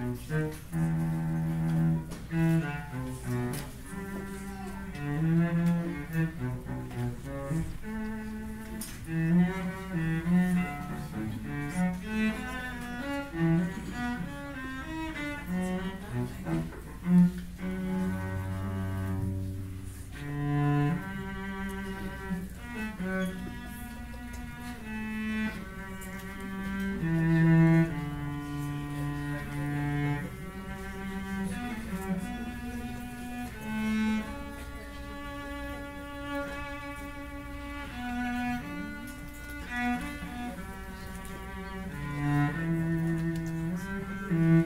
Mm-hmm. Mm-hmm.